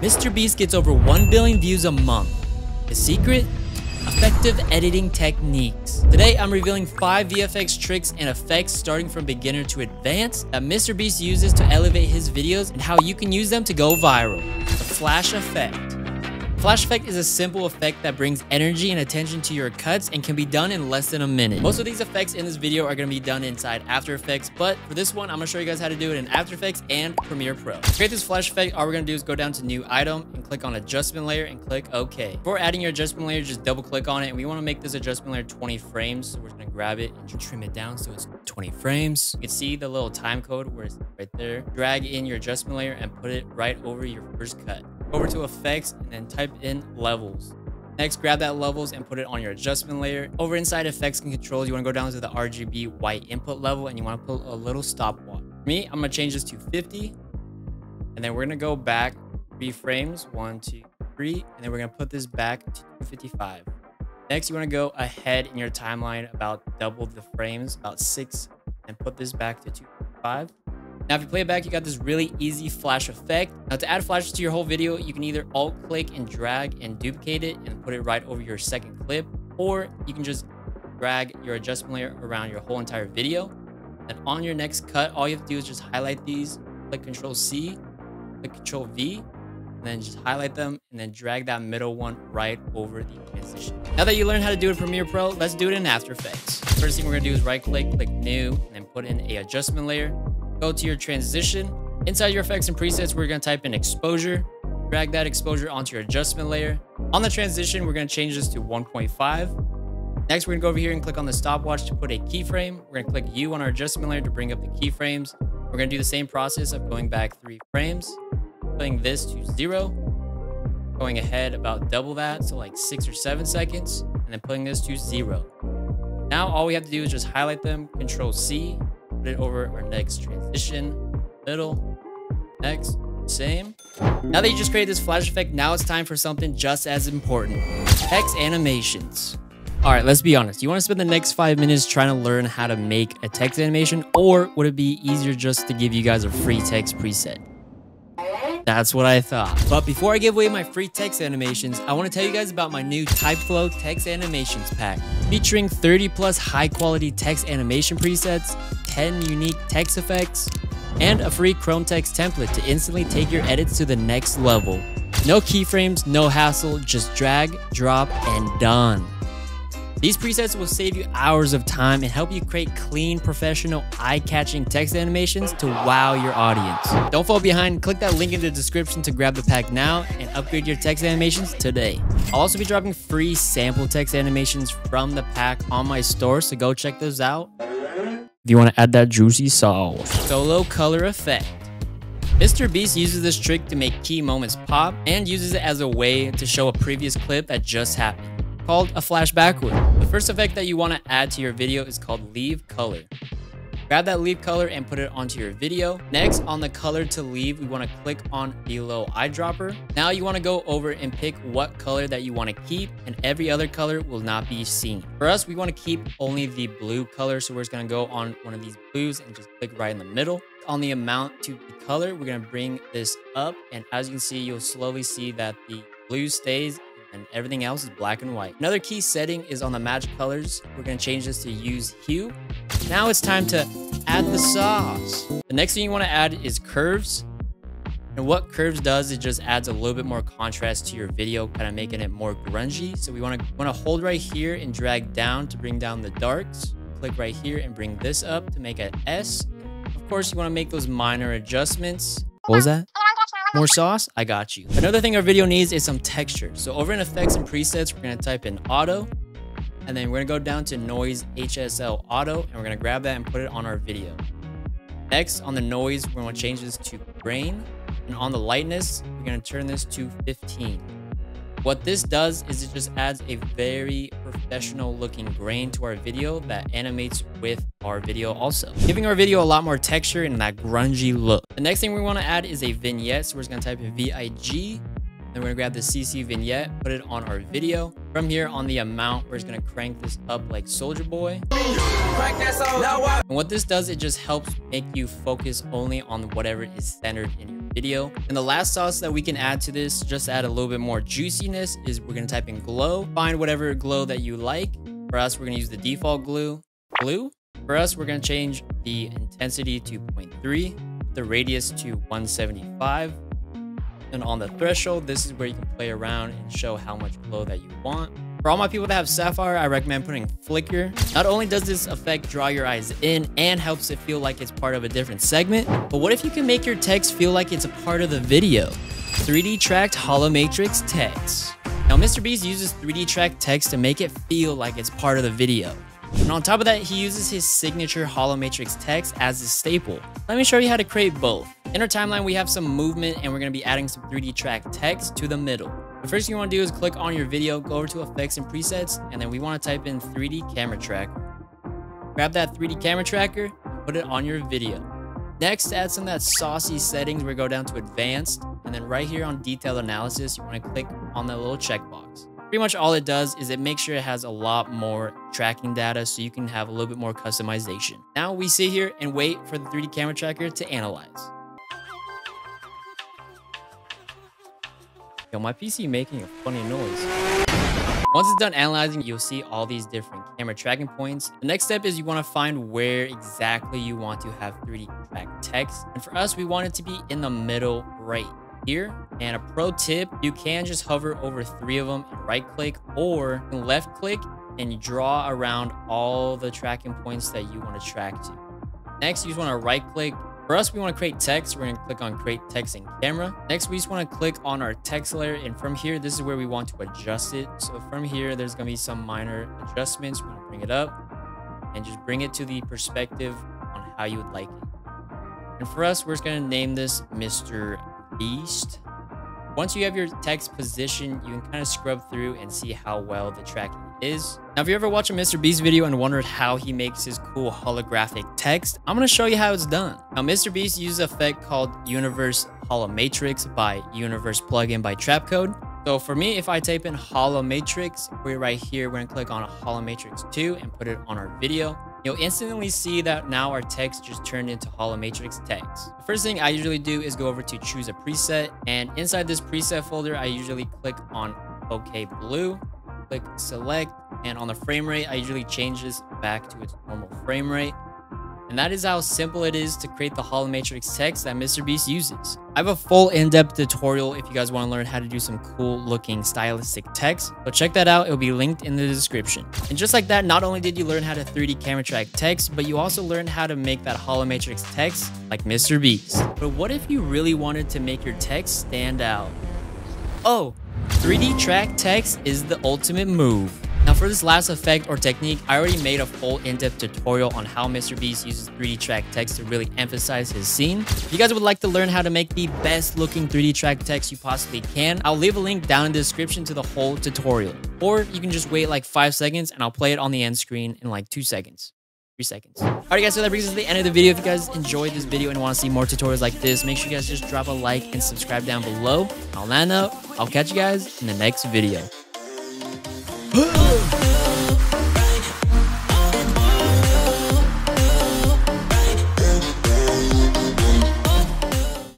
Mr. Beast gets over 1 billion views a month. The secret? Effective editing techniques. Today, I'm revealing 5 VFX tricks and effects starting from beginner to advanced that Mr. Beast uses to elevate his videos and how you can use them to go viral. The Flash Effect. Flash effect is a simple effect that brings energy and attention to your cuts and can be done in less than a minute. Most of these effects in this video are going to be done inside After Effects, but for this one, I'm going to show you guys how to do it in After Effects and Premiere Pro. To create this flash effect, all we're going to do is go down to New Item and click on Adjustment Layer and click OK. Before adding your adjustment layer, just double click on it and we want to make this adjustment layer 20 frames. So we're going to grab it and trim it down so it's 20 frames. You can see the little time code where it's right there. Drag in your adjustment layer and put it right over your first cut over to effects and then type in levels. Next, grab that levels and put it on your adjustment layer. Over inside effects and controls, you want to go down to the RGB white input level and you want to put a little stopwatch. For me, I'm to change this to 50. And then we're to go back three frames, one, two, three. And then we're to put this back to 255. Next, you want to go ahead in your timeline about double the frames, about six, and put this back to 255. Now, if you play it back, you got this really easy flash effect. Now, to add flashes to your whole video, you can either alt-click and drag and duplicate it and put it right over your second clip, or you can just drag your adjustment layer around your whole entire video. And on your next cut, all you have to do is just highlight these, click Control C, click Control V, and then just highlight them and then drag that middle one right over the transition. Now that you learned how to do it in Premiere Pro, let's do it in After Effects. First thing we're gonna do is right click, click New, and then put in a adjustment layer go to your transition. Inside your effects and presets, we're going to type in exposure. Drag that exposure onto your adjustment layer. On the transition, we're going to change this to 1.5. Next, we're to go over here and click on the stopwatch to put a keyframe. We're to click U on our adjustment layer to bring up the keyframes. We're going to do the same process of going back three frames, putting this to zero, going ahead about double that, so like six or seven seconds, and then putting this to zero. Now, all we have to do is just highlight them, Control C, put it over our next transition, middle, next, same. Now that you just created this flash effect, now it's time for something just as important, text animations. All right, let's be honest. You want to spend the next five minutes trying to learn how to make a text animation, or would it be easier just to give you guys a free text preset? That's what I thought. But before I give away my free text animations, I want to tell you guys about my new TypeFlow text animations pack, featuring 30 plus high quality text animation presets, 10 unique text effects, and a free Chrome text template to instantly take your edits to the next level. No keyframes, no hassle, just drag, drop, and done. These presets will save you hours of time and help you create clean, professional, eye-catching text animations to wow your audience. Don't fall behind, click that link in the description to grab the pack now and upgrade your text animations today. I'll also be dropping free sample text animations from the pack on my store, so go check those out. If you want to add that juicy sauce. Solo color effect. Mr. Beast uses this trick to make key moments pop and uses it as a way to show a previous clip that just happened called a flashback. The first effect that you want to add to your video is called leave color. Grab that leave color and put it onto your video. Next, on the color to leave, we want to click on little eyedropper. Now you want to go over and pick what color that you want to keep and every other color will not be seen. For us, we want to keep only the blue color. So we're just going to go on one of these blues and just click right in the middle. On the amount to decolor, we're going to bring this up. And as you can see, you'll slowly see that the blue stays and everything else is black and white. Another key setting is on the magic colors. We're going to change this to use hue. Now it's time to add the sauce. The next thing you want to add is curves. And what curves does, it just adds a little bit more contrast to your video, kind of making it more grungy. So we want to want to hold right here and drag down to bring down the darks. Click right here and bring this up to make an S. Of course, you want to make those minor adjustments. What was that? More sauce? I got you. Another thing our video needs is some texture. So over in effects and presets, we're going to type in auto. And then we're to go down to noise HSL auto. And we're to grab that and put it on our video. Next, on the noise, we're to change this to grain. And on the lightness, we're to turn this to 15. What this does is it just adds a very professional looking grain to our video that animates with our video also, giving our video a lot more texture and that grungy look. The next thing we want to add is a vignette. So we're just to type in VIG Then we're gonna grab the CC vignette, put it on our video. From here on the amount, we're just gonna crank this up like Soldier Boy. And what this does, it just helps make you focus only on whatever is centered in your video. And the last sauce that we can add to this, just add a little bit more juiciness, is we're gonna type in glow. Find whatever glow that you like. For us, we're gonna use the default glue. Glue. For us, we're gonna change the intensity to 0.3, the radius to 175, and on the threshold, this is where you can play around and show how much glow that you want. For all my people that have Sapphire, I recommend putting Flicker. Not only does this effect draw your eyes in and helps it feel like it's part of a different segment, but what if you can make your text feel like it's a part of the video? 3D tracked holomatrix text. Now, Mr. Beast uses 3D tracked text to make it feel like it's part of the video. And on top of that, he uses his signature Holomatrix text as his staple. Let me show you how to create both. In our timeline, we have some movement and we're going to be adding some 3D track text to the middle. The first thing you want to do is click on your video, go over to effects and presets, and then we want to type in 3D camera tracker. Grab that 3D camera tracker and put it on your video. Next, add some of that saucy settings. We go down to advanced, and then right here on detailed analysis, you want to click on that little checkbox. Pretty much all it does is it makes sure it has a lot more tracking data so you can have a little bit more customization. Now we sit here and wait for the 3D camera tracker to analyze. Yo, my PC making a funny noise. Once it's done analyzing, you'll see all these different camera tracking points. The next step is you want to find where exactly you want to have 3D track text. And for us, we want it to be in the middle right here. And a pro tip, you can just hover over three of them and right click or left click and draw around all the tracking points that you want to track to. Next, you just want to right click for us, we want to create text. We're going to click on create text in camera. Next, we just want to click on our text layer. And from here, this is where we want to adjust it. So from here, there's going to be some minor adjustments. We're going to bring it up and just bring it to the perspective on how you would like it. And for us, we're just going to name this Mr. Beast. Once you have your text position, you can kind of scrub through and see how well the tracking is. Now, if you ever watch a Mr. Beast video and wondered how he makes his cool holographic text, I'm going to show you how it's done. Now, Mr. Beast uses an effect called Universe Holomatrix by Universe Plugin by Trapcode. So for me, if I type in Holomatrix, we're right here, we're to click on Holomatrix 2 and put it on our video. You'll instantly see that now our text just turned into holomatrix text. The first thing I usually do is go over to choose a preset and inside this preset folder, I usually click on OK Blue, click select and on the frame rate, I usually change this back to its normal frame rate. And that is how simple it is to create the holomatrix text that Mr. Beast uses. I have a full in-depth tutorial if you guys want to learn how to do some cool looking stylistic text. So check that out. It'll be linked in the description. And just like that, not only did you learn how to 3D camera track text, but you also learned how to make that holomatrix text like Mr. Beast. But what if you really wanted to make your text stand out? Oh, 3D track text is the ultimate move. For this last effect or technique, I already made a full in-depth tutorial on how Mr. Beast uses 3D track text to really emphasize his scene. If you guys would like to learn how to make the best looking 3D track text you possibly can, I'll leave a link down in the description to the whole tutorial. Or you can just wait like 5 seconds and I'll play it on the end screen in like 2 seconds. 3 seconds. Alright guys, so that brings us to the end of the video. If you guys enjoyed this video and want to see more tutorials like this, make sure you guys just drop a like and subscribe down below. On that note, I'll catch you guys in the next video. Huh?